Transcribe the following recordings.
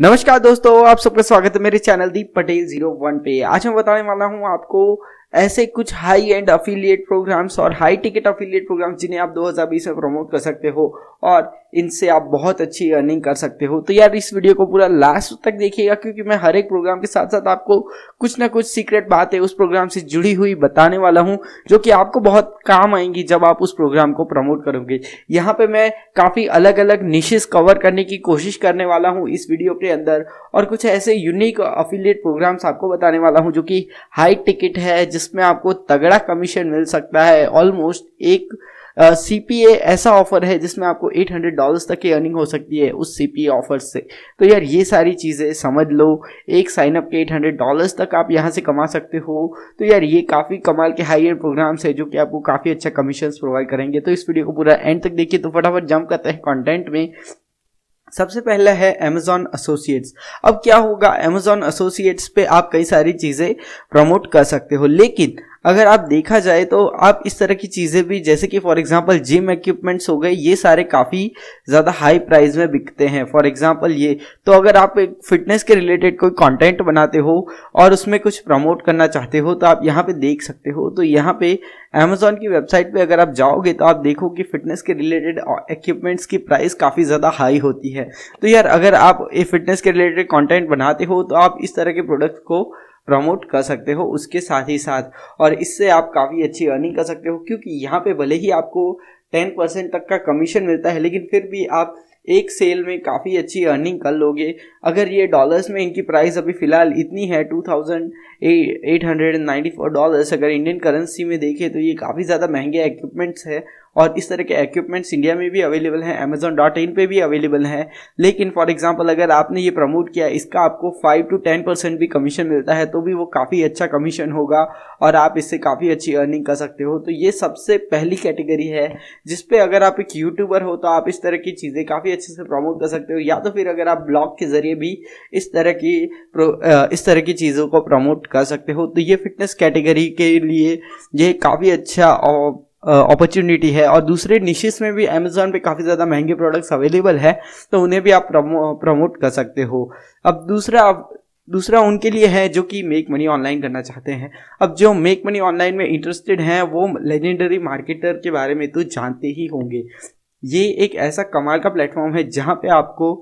नमस्कार दोस्तों, आप सबका स्वागत है मेरे channel Deep Patel zero one पे। आज मैं बताने वाला हूँ आपको ऐसे कुछ हाई एंड अफिलिएट प्रोग्राम्स और हाई टिकट अफिलिएट प्रोग्राम्स जिन्हें आप 2020 में प्रमोट कर सकते हो और इनसे आप बहुत अच्छी अर्निंग कर सकते हो। तो यार, इस वीडियो को पूरा लास्ट तक देखिएगा क्योंकि मैं हर एक प्रोग्राम के साथ साथ आपको कुछ ना कुछ सीक्रेट बातें उस प्रोग्राम से जुड़ी हुई बताने वाला हूँ, जो कि आपको बहुत काम आएँगी जब आप उस प्रोग्राम को प्रमोट करोगे। यहाँ पे मैं काफ़ी अलग अलग निशेस कवर करने की कोशिश करने वाला हूँ इस वीडियो के अंदर और कुछ ऐसे यूनिक अफिलिएट प्रोग्राम्स आपको बताने वाला हूँ, जो कि हाई टिकट है जिसमें आपको तगड़ा कमीशन मिल सकता है। ऑलमोस्ट एक सी ए ऐसा ऑफ़र है जिसमें आपको 800 डॉलर्स तक की अर्निंग हो सकती है उस सी पी ऑफ़र से। तो यार ये सारी चीज़ें समझ लो। एक साइन अप के 800 डॉलर्स तक आप यहाँ से कमा सकते हो। तो यार ये काफ़ी कमाल के हाई एंड प्रोग्राम्स है जो कि आपको काफ़ी अच्छा कमीशन प्रोवाइड करेंगे। तो इस वीडियो को पूरा एंड तक देखिए। तो फटाफट जंप करते हैं कॉन्टेंट में। सबसे पहला है अमेजोन एसोसिएट्स अब क्या होगा? अमेजोन एसोसिएट्स पे आप कई सारी चीज़ें प्रमोट कर सकते हो। लेकिन अगर आप देखा जाए तो आप इस तरह की चीज़ें भी, जैसे कि फॉर एग्जांपल जिम इक्विपमेंट्स हो गए, ये सारे काफ़ी ज़्यादा हाई प्राइस में बिकते हैं। फॉर एग्जांपल ये तो अगर आप एक फिटनेस के रिलेटेड कोई कंटेंट बनाते हो और उसमें कुछ प्रमोट करना चाहते हो तो आप यहाँ पे देख सकते हो। तो यहाँ पे अमेजोन की वेबसाइट पे अगर आप जाओगे तो आप देखो कि फिटनेस के रिलेटेड इक्विपमेंट्स की प्राइस काफ़ी ज़्यादा हाई होती है। तो यार, अगर आप फिटनेस के रिलेटेड कॉन्टेंट बनाते हो तो आप इस तरह के प्रोडक्ट को प्रमोट कर सकते हो उसके साथ ही साथ। और इससे आप काफ़ी अच्छी अर्निंग कर सकते हो, क्योंकि यहाँ पे भले ही आपको टेन परसेंट तक का कमीशन मिलता है, लेकिन फिर भी आप एक सेल में काफ़ी अच्छी अर्निंग कर लोगे। अगर ये डॉलर्स में इनकी प्राइस अभी फ़िलहाल इतनी है two thousand eight hundred and ninety four dollars अगर इंडियन करेंसी में देखें तो ये काफ़ी ज़्यादा महँगे इक्विपमेंट्स है। और इस तरह के इक्विपमेंट्स इंडिया में भी अवेलेबल हैं अमेजोन डॉट इन पर भी अवेलेबल हैं। लेकिन फॉर एग्ज़ाम्पल अगर आपने ये प्रमोट किया, इसका आपको फाइव टू टेन परसेंट भी कमीशन मिलता है तो भी वो काफ़ी अच्छा कमीशन होगा और आप इससे काफ़ी अच्छी अर्निंग कर सकते हो। तो ये सबसे पहली कैटेगरी है जिसपे अगर आप एक यूट्यूबर हो तो आप इस तरह की चीज़ें काफ़ी अच्छे से प्रमोट कर सकते हो। या तो फिर अगर आप ब्लॉग के ज़रिए भी इस तरह की इस तरह की चीज़ों को प्रमोट कर सकते हो। तो ये फिटनेस कैटेगरी के लिए ये काफ़ी अच्छा और अपॉर्चुनिटी है। और दूसरे निशेस में भी अमेजोन पे काफ़ी ज़्यादा महँगे प्रोडक्ट्स अवेलेबल है तो उन्हें भी आप प्रमो प्रमोट कर सकते हो। अब दूसरा दूसरा उनके लिए है जो कि मेक मनी ऑनलाइन करना चाहते हैं। अब जो मेक मनी ऑनलाइन में इंटरेस्टेड हैं, वो लेजेंडरी मार्केटर के बारे में तो जानते ही होंगे। ये एक ऐसा कमाल का प्लेटफॉर्म है जहाँ पे आपको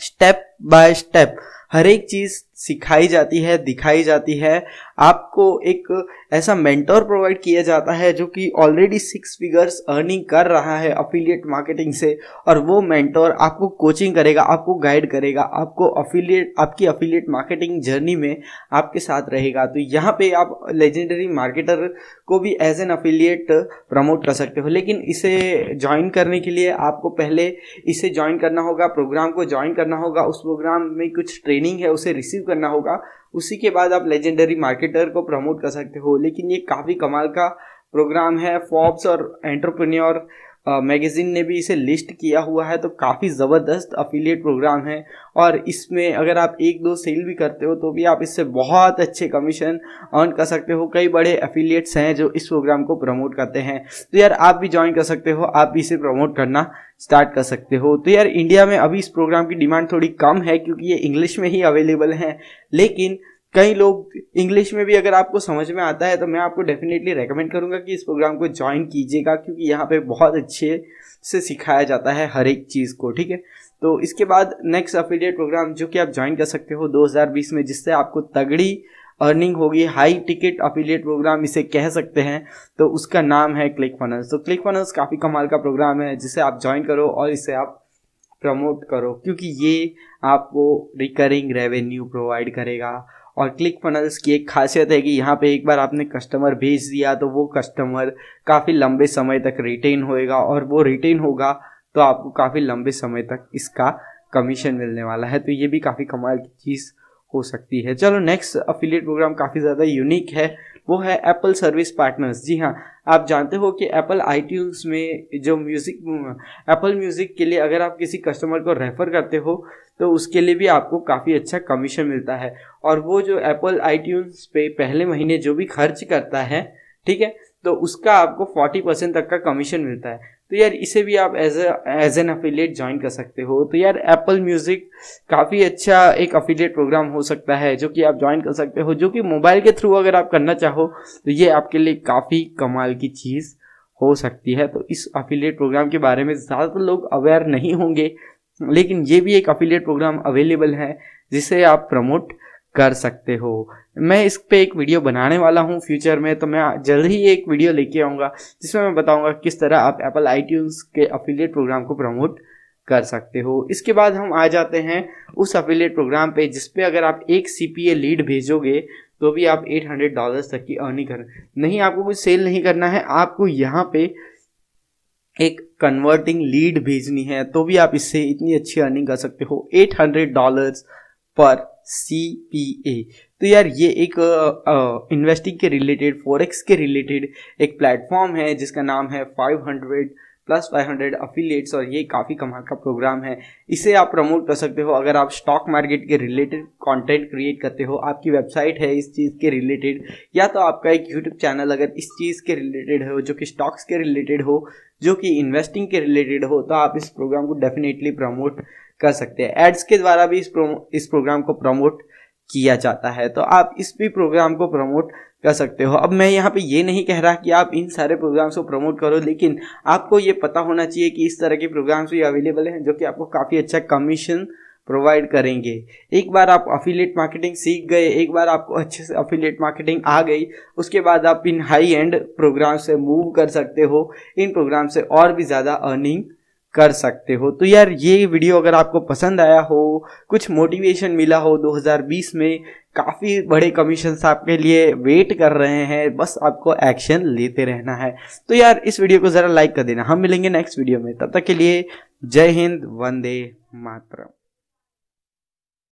स्टेप बाय स्टेप हर एक चीज़ सिखाई जाती है, दिखाई जाती है। आपको एक ऐसा मेंटोर प्रोवाइड किया जाता है जो कि ऑलरेडी सिक्स फिगर्स अर्निंग कर रहा है अफिलिएट मार्केटिंग से और वो मेंटोर आपको कोचिंग करेगा, आपको गाइड करेगा, आपको अफिलिएट आपकी अफिलिएट मार्केटिंग जर्नी में आपके साथ रहेगा। तो यहाँ पे आप लेजेंडरी मार्केटर को भी एज एन अफिलिएट प्रमोट कर सकते हो। लेकिन इसे ज्वाइन करने के लिए आपको पहले इसे ज्वाइन करना होगा प्रोग्राम को ज्वाइन करना होगा। उस प्रोग्राम में कुछ ट्रेनिंग है, उसे रिसीव करना होगा, उसी के बाद आप लेजेंडरी मार्केटर को प्रमोट कर सकते हो। लेकिन ये काफ़ी कमाल का प्रोग्राम है फॉब्स और एंटरप्रेन्योर मैगज़ीन ने भी इसे लिस्ट किया हुआ है तो काफ़ी ज़बरदस्त अफिलिएट प्रोग्राम है। और इसमें अगर आप एक दो सेल भी करते हो तो भी आप इससे बहुत अच्छे कमीशन अर्न कर सकते हो। कई बड़े अफिलिएट्स हैं जो इस प्रोग्राम को प्रमोट करते हैं। तो यार, आप भी ज्वाइन कर सकते हो, आप भी इसे प्रमोट करना स्टार्ट कर सकते हो। तो यार इंडिया में अभी इस प्रोग्राम की डिमांड थोड़ी कम है, क्योंकि ये इंग्लिश में ही अवेलेबल है। लेकिन कई लोग इंग्लिश में भी अगर आपको समझ में आता है तो मैं आपको डेफिनेटली रेकमेंड करूँगा कि इस प्रोग्राम को ज्वाइन कीजिएगा, क्योंकि यहाँ पे बहुत अच्छे से सिखाया जाता है हर एक चीज़ को, ठीक है? तो इसके बाद नेक्स्ट अफिलिएट प्रोग्राम जो कि आप ज्वाइन कर सकते हो 2020 में, जिससे आपको तगड़ी अर्निंग होगी हाई टिकट अफिलिएट प्रोग्राम इसे कह सकते हैं। तो उसका नाम है क्लिक फनल्स तो क्लिक फनल्स काफ़ी कमाल का प्रोग्राम है, जिसे आप ज्वाइन करो और इसे आप प्रमोट करो, क्योंकि ये आपको रिकरिंग रेवेन्यू प्रोवाइड करेगा। और क्लिक फनल्स की एक खासियत है कि यहाँ पे एक बार आपने कस्टमर भेज दिया तो वो कस्टमर काफ़ी लंबे समय तक रिटेन होएगा और वो रिटेन होगा तो आपको काफ़ी लंबे समय तक इसका कमीशन मिलने वाला है। तो ये भी काफ़ी कमाल की चीज़ हो सकती है। चलो नेक्स्ट अफिलियट प्रोग्राम काफ़ी ज़्यादा यूनिक है। वो है एप्पल सर्विस पार्टनर्स जी हाँ आप जानते हो कि एप्पल आई में जो म्यूज़िक एप्पल म्यूज़िक के लिए अगर आप किसी कस्टमर को रेफ़र करते हो तो उसके लिए भी आपको काफ़ी अच्छा कमीशन मिलता है। और वो जो एप्पल आई पे पहले महीने जो भी खर्च करता है, ठीक है तो उसका आपको 40 परसेंट तक का कमीशन मिलता है। तो यार इसे भी आप as as an affiliate join कर सकते हो। तो यार एप्पल म्यूज़िक काफ़ी अच्छा एक अफिलिएट प्रोग्राम हो सकता है जो कि आप ज्वाइन कर सकते हो, जो कि मोबाइल के थ्रू अगर आप करना चाहो तो ये आपके लिए काफ़ी कमाल की चीज़ हो सकती है। तो इस अफिलिएट प्रोग्राम के बारे में ज़्यादातर लोग अवेयर नहीं होंगे, लेकिन ये भी एक अफिलिएट प्रोग्राम अवेलेबल है, जिसे आप प्रमोट कर सकते हो। मैं इस पे एक वीडियो बनाने वाला हूँ फ्यूचर में तो मैं जल्द ही एक वीडियो लेके आऊँगा, जिसमें मैं बताऊँगा किस तरह आप एप्पल आई के अफिलियट प्रोग्राम को प्रमोट कर सकते हो। इसके बाद हम आ जाते हैं उस अफिलियट प्रोग्राम पे जिसपे अगर आप एक सीपीए लीड भेजोगे तो भी आप 800 डॉलर्स तक की अर्निंग कर, नहीं, आपको कुछ सेल नहीं करना है, आपको यहाँ पे एक कन्वर्टिंग लीड भेजनी है तो भी आप इससे इतनी अच्छी अर्निंग कर सकते हो 800 डॉलर्स पर सी पी ए तो यार ये एक इन्वेस्टिंग के रिलेटेड फॉरेक्स के रिलेटेड एक प्लेटफॉर्म है जिसका नाम है 500 प्लस 500 अफिलिएट्स और ये काफ़ी कमाल का प्रोग्राम है। इसे आप प्रमोट कर सकते हो। अगर आप स्टॉक मार्केट के रिलेटेड कंटेंट क्रिएट करते हो आपकी वेबसाइट है इस चीज़ के रिलेटेड या तो आपका एक यूट्यूब चैनल अगर इस चीज़ के रिलेटेड हो जो कि स्टॉक्स के रिलेटेड हो जो कि इन्वेस्टिंग के रिलेटेड हो तो आप इस प्रोग्राम को डेफिनेटली प्रमोट कर सकते हैं। एड्स के द्वारा भी इस प्रो, इस प्रोग्राम को प्रमोट किया जाता है तो आप इस भी प्रोग्राम को प्रमोट कर सकते हो। अब मैं यहाँ पे ये नहीं कह रहा कि आप इन सारे प्रोग्राम्स को प्रमोट करो, लेकिन आपको ये पता होना चाहिए कि इस तरह के प्रोग्राम्स भी अवेलेबल हैं जो कि आपको काफ़ी अच्छा कमीशन प्रोवाइड करेंगे। एक बार आप अफिलेट मार्केटिंग सीख गए, एक बार आपको अच्छे से अफिलेट मार्केटिंग आ गई, उसके बाद आप इन हाई एंड प्रोग्राम से मूव कर सकते हो। इन प्रोग्राम से और भी ज़्यादा अर्निंग कर सकते हो। तो यार, ये वीडियो अगर आपको पसंद आया हो, कुछ मोटिवेशन मिला हो 2020 में, काफ़ी बड़े कमीशन आपके लिए वेट कर रहे हैं, बस आपको एक्शन लेते रहना है। तो यार, इस वीडियो को ज़रा लाइक कर देना। हम मिलेंगे नेक्स्ट वीडियो में। तब तक के लिए जय हिंद, वंदे मातरम।